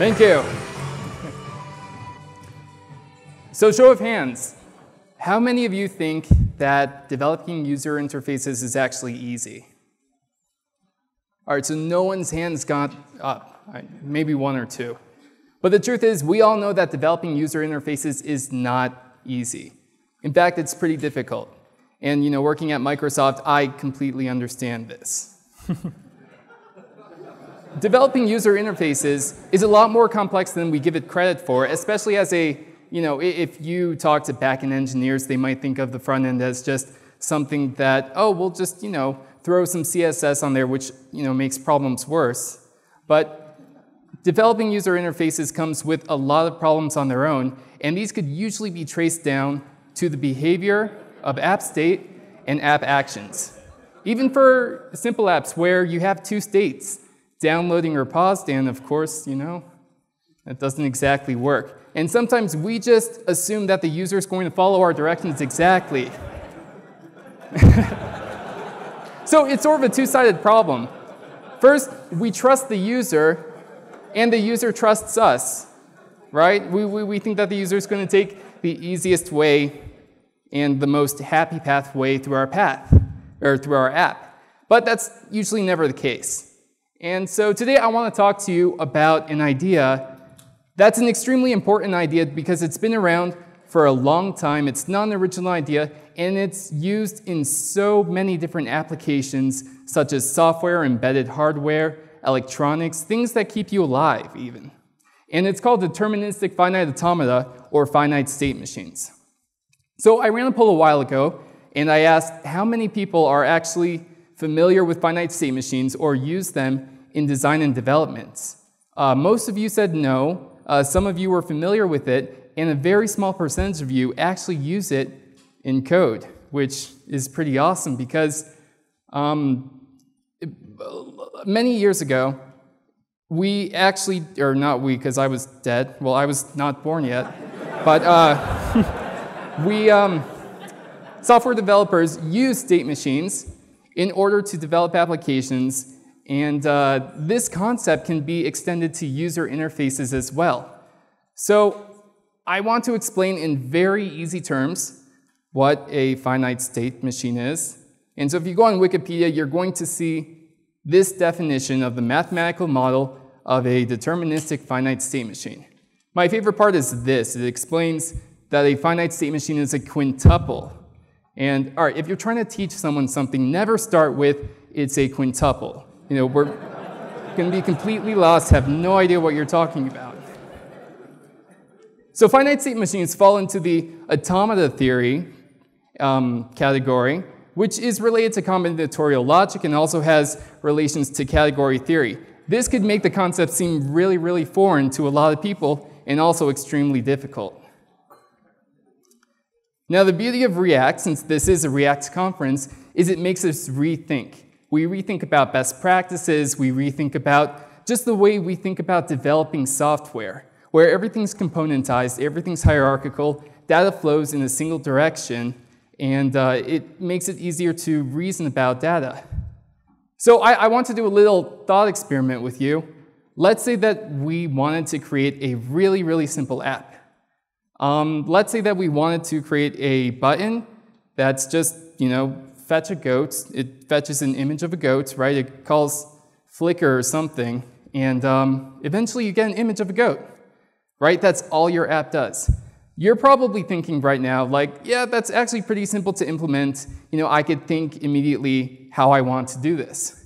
Thank you. So, show of hands. How many of you think that developing user interfaces is actually easy? All right, so no one's hands got up, maybe one or two. But the truth is, we all know that developing user interfaces is not easy. In fact, it's pretty difficult. And you know, working at Microsoft, I completely understand this. Developing user interfaces is a lot more complex than we give it credit for, especially as a, you know, if you talk to backend engineers, they might think of the front end as just something that, oh, we'll just, you know, throw some CSS on there, which, you know, makes problems worse. But developing user interfaces comes with a lot of problems on their own, and these could usually be traced down to the behavior of app state and app actions. Even for simple apps where you have two states, downloading or paused, and of course, you know, that doesn't exactly work. And sometimes we just assume that the user is going to follow our directions exactly. so it's sort of a two-sided problem. First, we trust the user, and the user trusts us, right? We, we, we think that the user is going to take the easiest way and the most happy pathway through our path, or through our app. But that's usually never the case. And so today I want to talk to you about an idea that's an extremely important idea because it's been around for a long time. It's not an original idea, and it's used in so many different applications, such as software, embedded hardware, electronics, things that keep you alive, even. And it's called deterministic finite automata, or finite state machines. So I ran a poll a while ago, and I asked how many people are actually familiar with finite state machines or use them in design and development? Uh, most of you said no. Uh, some of you were familiar with it, and a very small percentage of you actually use it in code, which is pretty awesome because um, many years ago, we actually, or not we, because I was dead. Well, I was not born yet. but uh, we, um, software developers use state machines in order to develop applications, and uh, this concept can be extended to user interfaces as well. So I want to explain in very easy terms what a finite state machine is. And so if you go on Wikipedia, you're going to see this definition of the mathematical model of a deterministic finite state machine. My favorite part is this. It explains that a finite state machine is a quintuple. And all right, if you're trying to teach someone something, never start with it's a quintuple. You know, we're going to be completely lost, have no idea what you're talking about. So finite state machines fall into the automata theory um, category, which is related to combinatorial logic and also has relations to category theory. This could make the concept seem really, really foreign to a lot of people and also extremely difficult. Now, the beauty of React, since this is a React conference, is it makes us rethink. We rethink about best practices, we rethink about just the way we think about developing software, where everything's componentized, everything's hierarchical, data flows in a single direction, and uh, it makes it easier to reason about data. So I, I want to do a little thought experiment with you. Let's say that we wanted to create a really, really simple app. Um, let's say that we wanted to create a button that's just, you know, fetch a goat. It fetches an image of a goat, right? It calls Flickr or something, and um, eventually you get an image of a goat, right? That's all your app does. You're probably thinking right now, like, yeah, that's actually pretty simple to implement. You know, I could think immediately how I want to do this.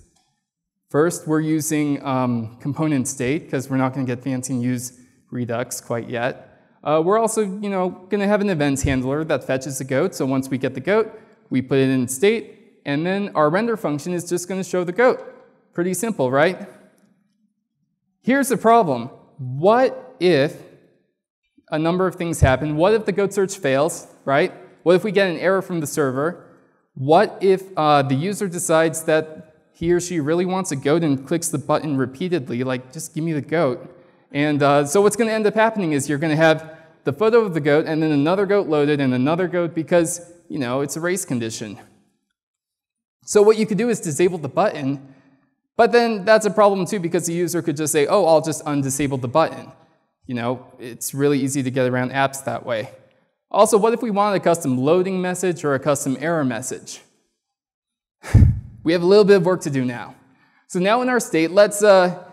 First, we're using um, component state, because we're not going to get fancy and use Redux quite yet. Uh, we're also, you know, going to have an events handler that fetches the goat. So once we get the goat, we put it in state, and then our render function is just going to show the goat. Pretty simple, right? Here's the problem. What if a number of things happen? What if the goat search fails, right? What if we get an error from the server? What if uh, the user decides that he or she really wants a goat and clicks the button repeatedly, like, just give me the goat? And uh, so what's going to end up happening is you're going to have the photo of the goat and then another goat loaded and another goat because, you know, it's a race condition. So what you could do is disable the button, But then that's a problem too because the user could just say, oh, I'll just undisable the button. You know, it's really easy to get around apps that way. Also, what if we wanted a custom loading message or a custom error message? we have a little bit of work to do now. So now in our state, let's, uh,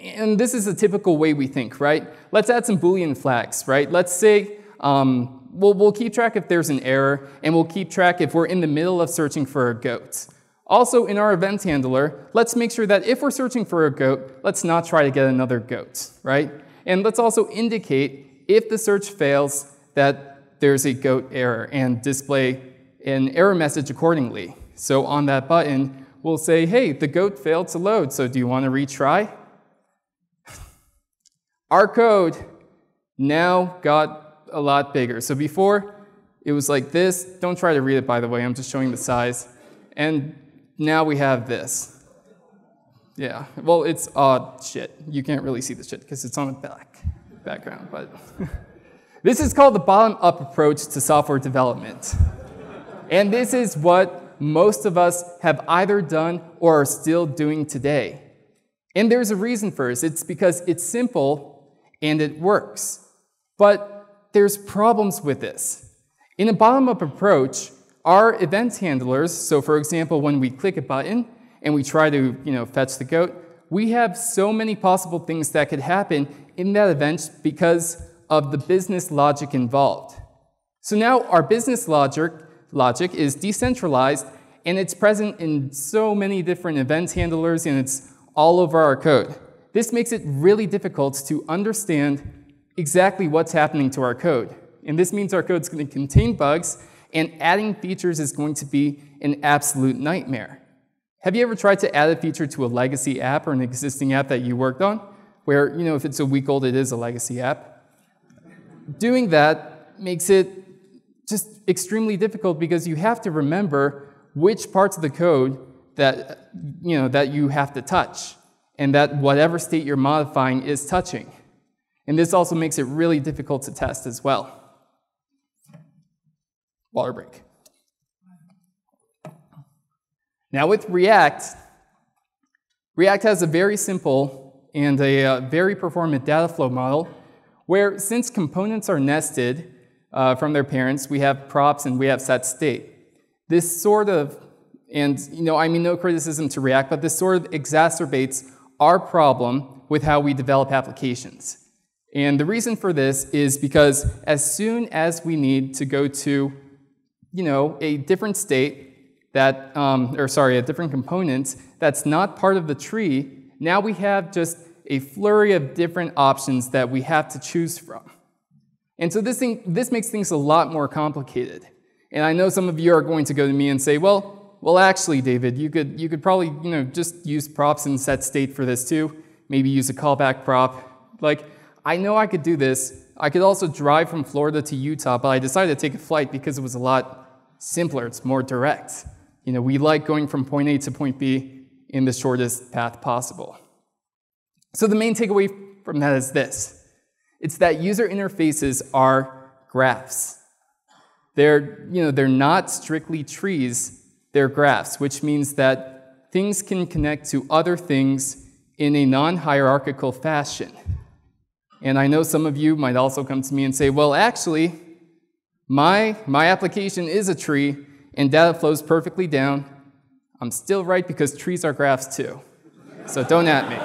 and this is a typical way we think, right? Let's add some Boolean flags, right? Let's say um, we'll, we'll keep track if there's an error, and we'll keep track if we're in the middle of searching for a goat. Also, in our event handler, let's make sure that if we're searching for a goat, let's not try to get another goat, right? And let's also indicate if the search fails that there's a goat error and display an error message accordingly. So on that button, we'll say, hey, the goat failed to load, so do you want to retry? Our code now got a lot bigger. So before, it was like this. Don't try to read it, by the way. I'm just showing the size. And now we have this. Yeah, well, it's odd shit. You can't really see the shit because it's on the back background, but this is called the bottom-up approach to software development. and this is what most of us have either done or are still doing today. And there's a reason for this. It's because it's simple and it works. But there's problems with this. In a bottom-up approach, our event handlers, so for example, when we click a button and we try to you know, fetch the goat, we have so many possible things that could happen in that event because of the business logic involved. So now our business logic, logic is decentralized and it's present in so many different event handlers and it's all over our code. This makes it really difficult to understand exactly what's happening to our code. And this means our code is going to contain bugs and adding features is going to be an absolute nightmare. Have you ever tried to add a feature to a legacy app or an existing app that you worked on? Where, you know, if it's a week old, it is a legacy app. Doing that makes it just extremely difficult because you have to remember which parts of the code that, you know, that you have to touch and that whatever state you're modifying is touching. And this also makes it really difficult to test as well water break. Now with React, React has a very simple and a uh, very performant data flow model where since components are nested uh, from their parents, we have props and we have set state. This sort of, and you know, I mean no criticism to React, but this sort of exacerbates our problem with how we develop applications. And the reason for this is because as soon as we need to go to you know, a different state that, um, or sorry, a different component that's not part of the tree, now we have just a flurry of different options that we have to choose from. And so this, thing, this makes things a lot more complicated. And I know some of you are going to go to me and say, well, well, actually, David, you could, you could probably you know, just use props and set state for this too. Maybe use a callback prop. Like, I know I could do this. I could also drive from Florida to Utah, but I decided to take a flight because it was a lot simpler, it's more direct. You know, we like going from point A to point B in the shortest path possible. So the main takeaway from that is this. It's that user interfaces are graphs. They're, you know, they're not strictly trees, they're graphs, which means that things can connect to other things in a non-hierarchical fashion. And I know some of you might also come to me and say, well, actually, my, my application is a tree and data flows perfectly down. I'm still right because trees are graphs too. So don't at me.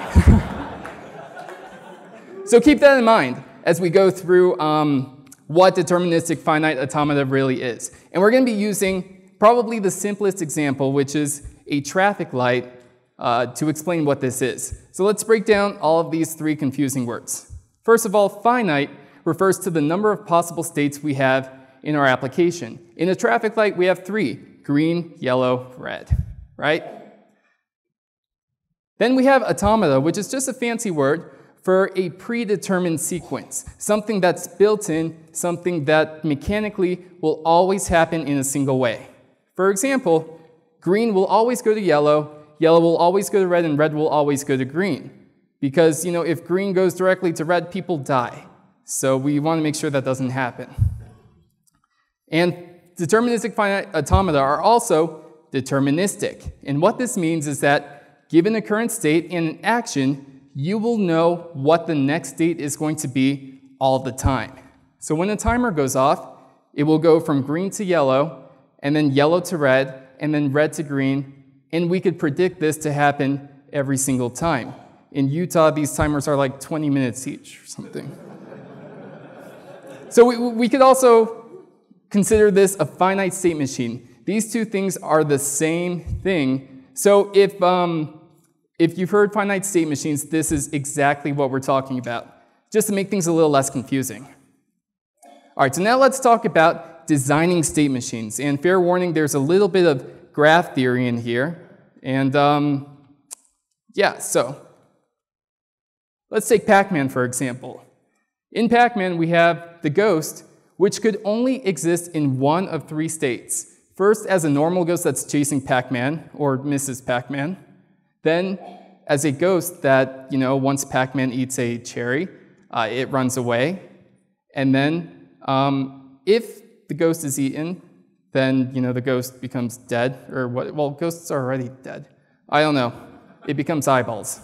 so keep that in mind as we go through um, what deterministic finite automata really is. And we're going to be using probably the simplest example, which is a traffic light, uh, to explain what this is. So let's break down all of these three confusing words. First of all, finite refers to the number of possible states we have in our application. In a traffic light, we have three, green, yellow, red, right? Then we have automata, which is just a fancy word for a predetermined sequence, something that's built in, something that mechanically will always happen in a single way. For example, green will always go to yellow, yellow will always go to red, and red will always go to green. Because, you know, if green goes directly to red, people die. So we want to make sure that doesn't happen. And deterministic finite automata are also deterministic. And what this means is that given a current state and an action, you will know what the next state is going to be all the time. So when the timer goes off, it will go from green to yellow, and then yellow to red, and then red to green, and we could predict this to happen every single time. In Utah, these timers are like 20 minutes each or something. so we, we could also consider this a finite state machine. These two things are the same thing. So if, um, if you've heard finite state machines, this is exactly what we're talking about, just to make things a little less confusing. All right, so now let's talk about designing state machines. And fair warning, there's a little bit of graph theory in here. And um, yeah, so let's take Pac-Man for example. In Pac-Man, we have the ghost, which could only exist in one of three states. First, as a normal ghost that's chasing Pac-Man or Mrs. Pac-Man. Then, as a ghost that, you know, once Pac-Man eats a cherry, uh, it runs away. And then um, if the ghost is eaten, then you know the ghost becomes dead, or what? Well, ghosts are already dead. I don't know. It becomes eyeballs.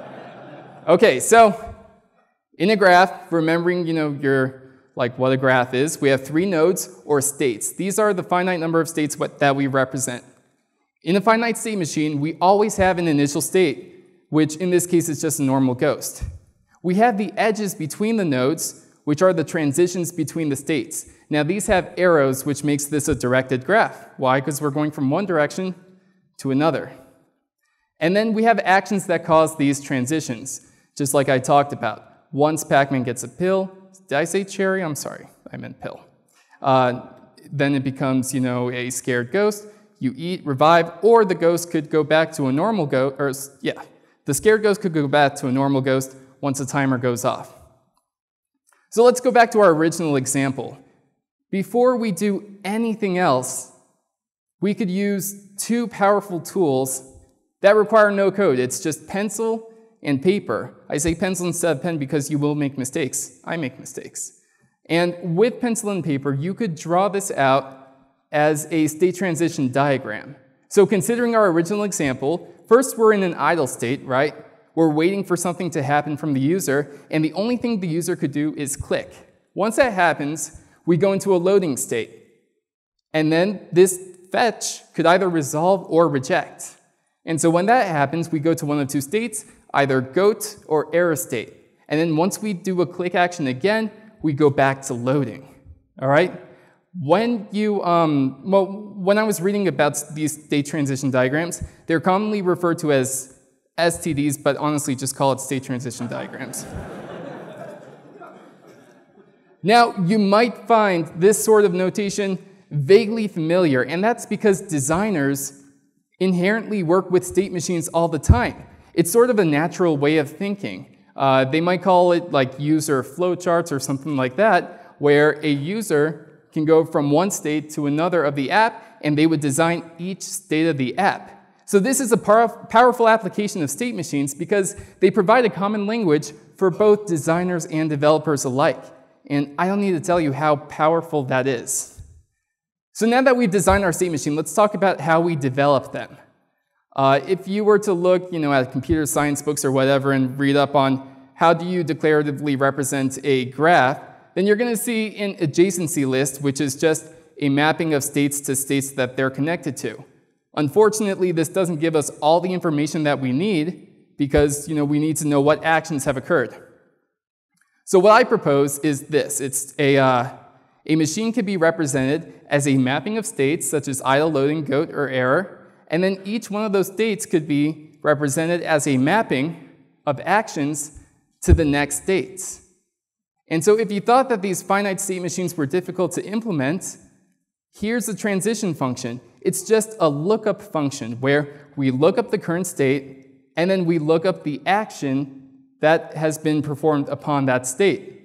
okay, so in a graph, remembering you know your like what a graph is, we have three nodes or states. These are the finite number of states what, that we represent. In a finite state machine, we always have an initial state, which in this case is just a normal ghost. We have the edges between the nodes, which are the transitions between the states. Now these have arrows, which makes this a directed graph. Why? Because we're going from one direction to another. And then we have actions that cause these transitions, just like I talked about. Once Pac-Man gets a pill, did I say cherry? I'm sorry, I meant pill. Uh, then it becomes, you know, a scared ghost. You eat, revive, or the ghost could go back to a normal ghost, or yeah, the scared ghost could go back to a normal ghost once the timer goes off. So let's go back to our original example. Before we do anything else, we could use two powerful tools that require no code. It's just pencil and paper. I say pencil instead of pen because you will make mistakes. I make mistakes. And with pencil and paper, you could draw this out as a state transition diagram. So considering our original example, first we're in an idle state, right? We're waiting for something to happen from the user, and the only thing the user could do is click. Once that happens, we go into a loading state. And then this fetch could either resolve or reject. And so when that happens, we go to one of two states, either GOAT or error state. And then once we do a click action again, we go back to loading. All right? When you, um, well, when I was reading about these state transition diagrams, they're commonly referred to as STDs, but honestly, just call it state transition diagrams. Now, you might find this sort of notation vaguely familiar, and that's because designers inherently work with state machines all the time. It's sort of a natural way of thinking. Uh, they might call it like user flowcharts or something like that, where a user can go from one state to another of the app, and they would design each state of the app. So this is a powerful application of state machines because they provide a common language for both designers and developers alike. And I don't need to tell you how powerful that is. So now that we've designed our state machine, let's talk about how we develop them. Uh, if you were to look you know, at computer science books or whatever and read up on how do you declaratively represent a graph, then you're going to see an adjacency list, which is just a mapping of states to states that they're connected to. Unfortunately, this doesn't give us all the information that we need because you know, we need to know what actions have occurred. So what I propose is this. It's a, uh, a machine can be represented as a mapping of states, such as idle, loading, goat, or error, and then each one of those states could be represented as a mapping of actions to the next states. And so if you thought that these finite state machines were difficult to implement, here's the transition function. It's just a lookup function where we look up the current state and then we look up the action that has been performed upon that state.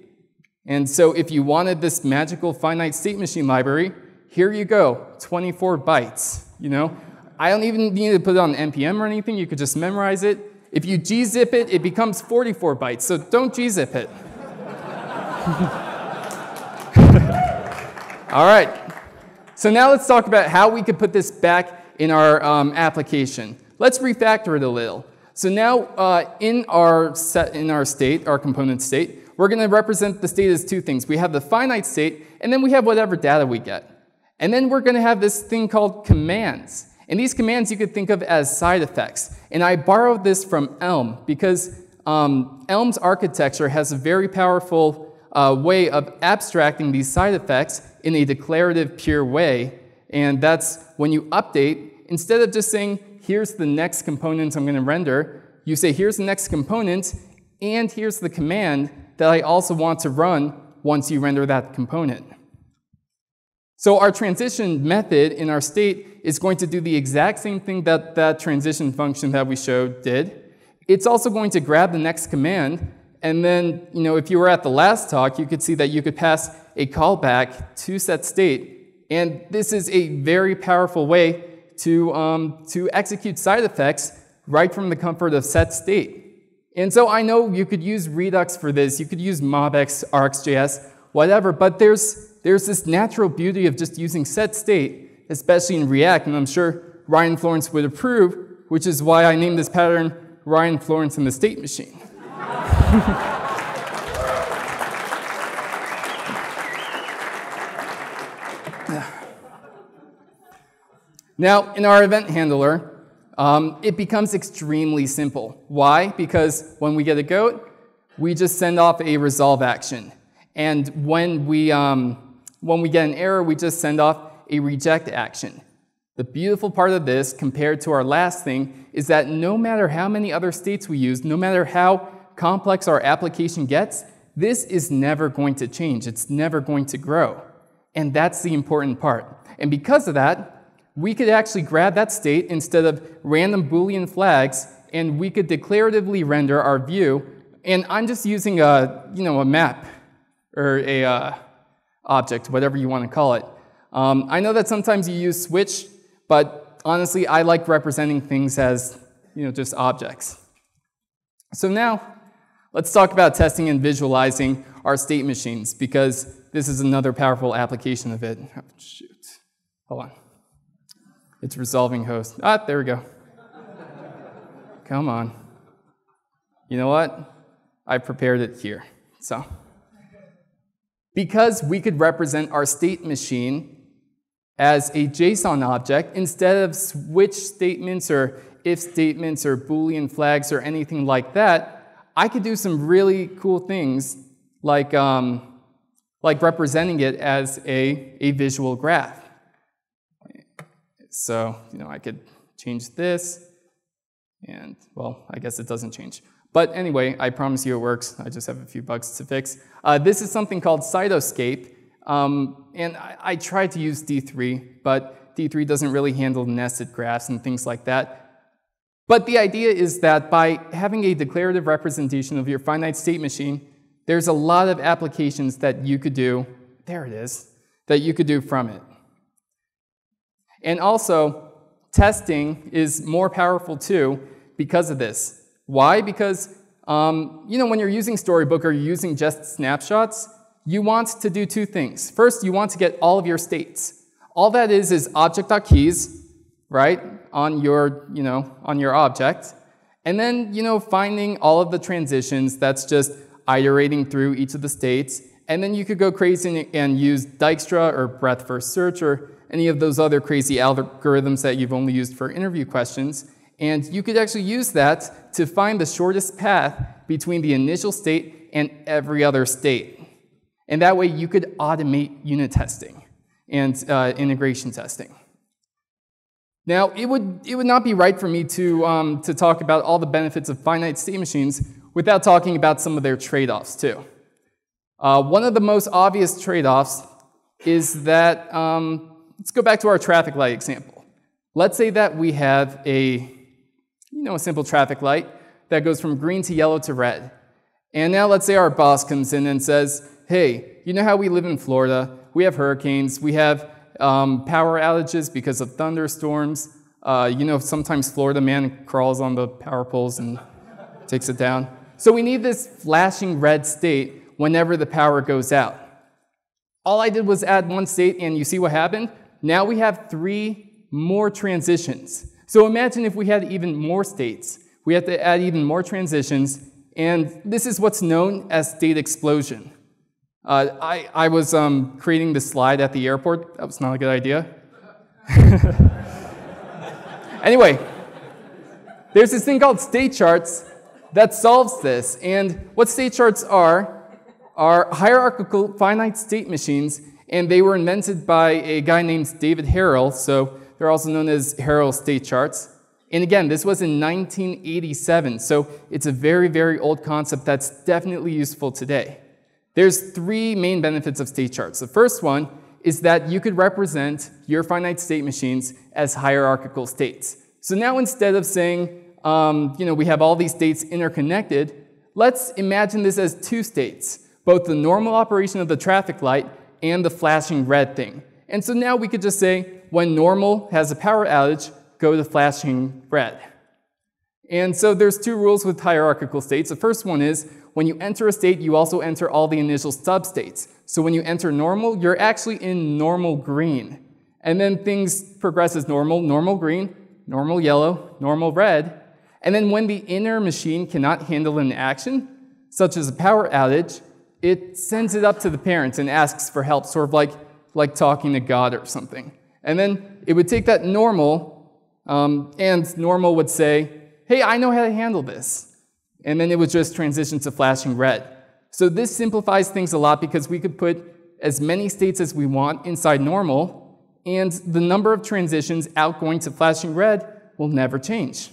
And so if you wanted this magical finite state machine library, here you go, 24 bytes, you know? I don't even need to put it on NPM or anything, you could just memorize it. If you gzip it, it becomes 44 bytes, so don't gzip it. All right, so now let's talk about how we could put this back in our um, application. Let's refactor it a little. So now uh, in, our set, in our state, our component state, we're going to represent the state as two things. We have the finite state, and then we have whatever data we get. And then we're going to have this thing called commands. And these commands you could think of as side effects. And I borrowed this from Elm because um, Elm's architecture has a very powerful uh, way of abstracting these side effects in a declarative, pure way. And that's when you update, instead of just saying, here's the next component I'm going to render, you say, here's the next component, and here's the command that I also want to run once you render that component. So our transition method in our state is going to do the exact same thing that that transition function that we showed did. It's also going to grab the next command, and then, you know, if you were at the last talk, you could see that you could pass a callback to set state. And this is a very powerful way to, um, to execute side effects right from the comfort of set state. And so I know you could use Redux for this, you could use MobX, RxJS, whatever, but there's, there's this natural beauty of just using set state, especially in React, and I'm sure Ryan Florence would approve, which is why I named this pattern Ryan Florence and the State Machine. now, in our event handler, um, it becomes extremely simple. Why? Because when we get a goat, we just send off a resolve action. And when we, um, when we get an error, we just send off a reject action. The beautiful part of this, compared to our last thing, is that no matter how many other states we use, no matter how complex our application gets, this is never going to change. It's never going to grow. And that's the important part. And because of that, we could actually grab that state instead of random Boolean flags, and we could declaratively render our view. And I'm just using a, you know, a map or a uh, object, whatever you want to call it. Um, I know that sometimes you use switch, but honestly, I like representing things as, you know, just objects. So now, let's talk about testing and visualizing our state machines, because this is another powerful application of it. Oh, shoot. Hold on. It's resolving host. Ah, there we go. Come on. You know what? I prepared it here. So, because we could represent our state machine as a JSON object instead of switch statements or if statements or Boolean flags or anything like that, I could do some really cool things like, um, like representing it as a, a visual graph. So, you know, I could change this, and well, I guess it doesn't change. But anyway, I promise you it works. I just have a few bugs to fix. Uh, this is something called Cytoscape, um, and I, I tried to use D3, but D3 doesn't really handle nested graphs and things like that. But the idea is that by having a declarative representation of your finite state machine, there's a lot of applications that you could do, there it is, that you could do from it. And also, testing is more powerful too because of this. Why? Because um, you know, when you're using Storybook or you're using just snapshots, you want to do two things. First, you want to get all of your states. All that is is object.keys, right, on your, you know, on your object. And then, you know, finding all of the transitions, that's just iterating through each of the states. And then you could go crazy and use Dijkstra or breadth first search or any of those other crazy algorithms that you've only used for interview questions. And you could actually use that to find the shortest path between the initial state and every other state. And that way you could automate unit testing and uh, integration testing. Now, it would, it would not be right for me to, um, to talk about all the benefits of finite state machines without talking about some of their trade-offs too. Uh, one of the most obvious trade-offs is that um, let's go back to our traffic light example. Let's say that we have a, you know, a simple traffic light that goes from green to yellow to red. And now let's say our boss comes in and says, hey, you know how we live in Florida? We have hurricanes, we have um, power outages because of thunderstorms. Uh, you know, sometimes Florida man crawls on the power poles and takes it down. So we need this flashing red state whenever the power goes out. All I did was add one state, and you see what happened? Now we have three more transitions. So imagine if we had even more states. We had to add even more transitions, and this is what's known as state explosion. Uh, I, I was um, creating this slide at the airport. That was not a good idea. anyway, there's this thing called state charts that solves this. And what state charts are, are hierarchical finite state machines, and they were invented by a guy named David Harel, so they're also known as Harrell state charts. And again, this was in 1987, so it's a very, very old concept that's definitely useful today. There's three main benefits of state charts. The first one is that you could represent your finite state machines as hierarchical states. So now instead of saying, um, you know, we have all these states interconnected, let's imagine this as two states, both the normal operation of the traffic light and the flashing red thing. And so now we could just say, when normal has a power outage, go to flashing red. And so there's two rules with hierarchical states. The first one is when you enter a state, you also enter all the initial substates. So when you enter normal, you're actually in normal green. And then things progress as normal, normal green, normal yellow, normal red. And then when the inner machine cannot handle an action, such as a power outage, it sends it up to the parents and asks for help, sort of like, like talking to God or something. And then it would take that normal, um, and normal would say, hey, I know how to handle this and then it would just transition to flashing red. So this simplifies things a lot because we could put as many states as we want inside normal, and the number of transitions outgoing to flashing red will never change.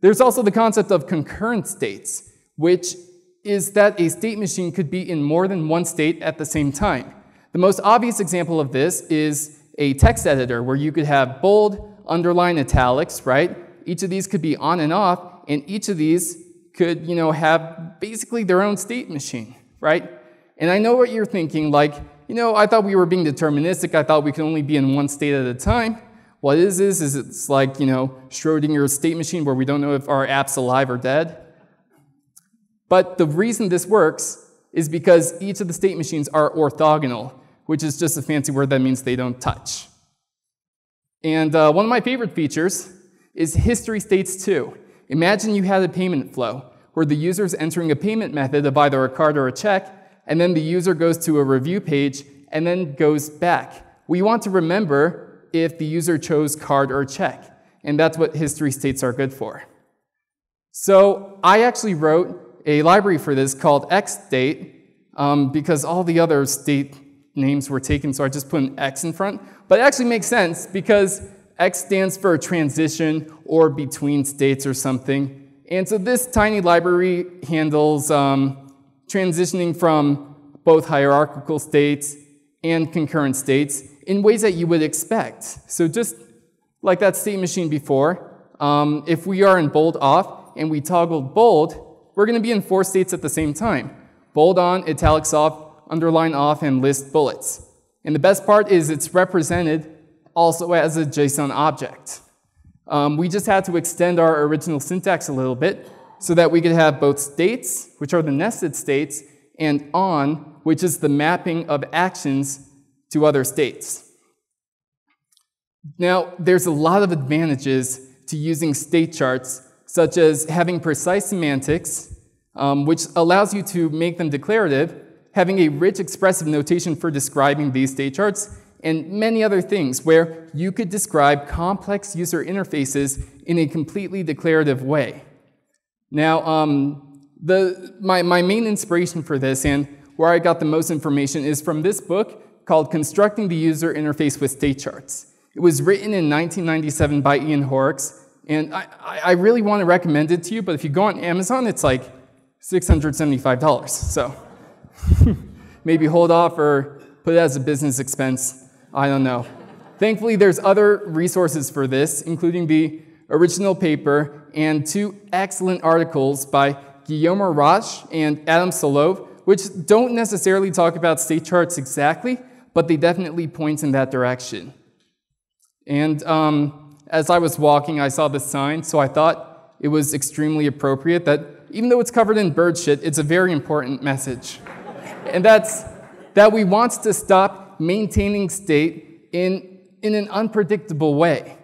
There's also the concept of concurrent states, which is that a state machine could be in more than one state at the same time. The most obvious example of this is a text editor where you could have bold, underline, italics, right? Each of these could be on and off, and each of these could, you know, have basically their own state machine, right? And I know what you're thinking, like, you know, I thought we were being deterministic. I thought we could only be in one state at a time. What is this? is, it's like, you know, Schrodinger's state machine where we don't know if our app's alive or dead. But the reason this works is because each of the state machines are orthogonal, which is just a fancy word that means they don't touch. And uh, one of my favorite features is history states too. Imagine you had a payment flow where the user is entering a payment method of either a card or a check, and then the user goes to a review page and then goes back. We want to remember if the user chose card or check, and that's what history states are good for. So I actually wrote a library for this called xstate um, because all the other state names were taken, so I just put an X in front. But it actually makes sense because X stands for transition or between states or something. And so this tiny library handles um, transitioning from both hierarchical states and concurrent states in ways that you would expect. So just like that state machine before, um, if we are in bold off and we toggle bold, we're going to be in four states at the same time. Bold on, italics off, underline off, and list bullets. And the best part is it's represented also as a JSON object. Um, we just had to extend our original syntax a little bit so that we could have both states, which are the nested states, and on, which is the mapping of actions to other states. Now, there's a lot of advantages to using state charts, such as having precise semantics, um, which allows you to make them declarative, having a rich expressive notation for describing these state charts, and many other things where you could describe complex user interfaces in a completely declarative way. Now, um, the, my, my main inspiration for this and where I got the most information is from this book called Constructing the User Interface with State Charts. It was written in 1997 by Ian Horrocks, and I, I really want to recommend it to you, but if you go on Amazon, it's like $675. So maybe hold off or put it as a business expense I don't know. Thankfully, there's other resources for this, including the original paper and two excellent articles by Guillermo Rauch and Adam Solove, which don't necessarily talk about state charts exactly, but they definitely point in that direction. And um, as I was walking, I saw this sign, so I thought it was extremely appropriate that even though it's covered in bird shit, it's a very important message. and that's that we want to stop maintaining state in, in an unpredictable way.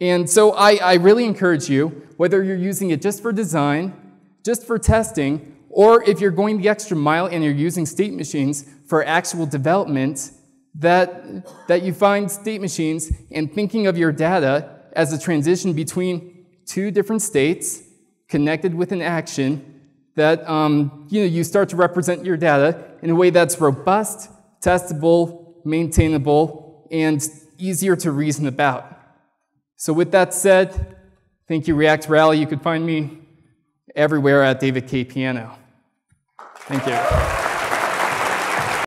And so I, I really encourage you, whether you're using it just for design, just for testing, or if you're going the extra mile and you're using state machines for actual development, that, that you find state machines and thinking of your data as a transition between two different states connected with an action that um, you, know, you start to represent your data in a way that's robust, testable, maintainable, and easier to reason about. So with that said, thank you, React Rally. You could find me everywhere at David K. Piano. Thank you.